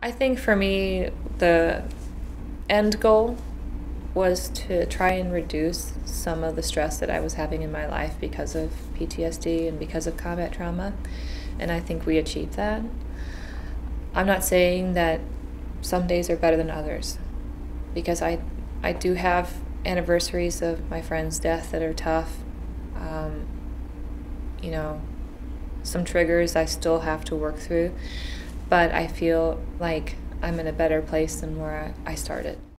I think for me, the end goal was to try and reduce some of the stress that I was having in my life because of PTSD and because of combat trauma. And I think we achieved that. I'm not saying that some days are better than others because I, I do have anniversaries of my friend's death that are tough. Um, you know, some triggers I still have to work through, but I feel like I'm in a better place than where I started.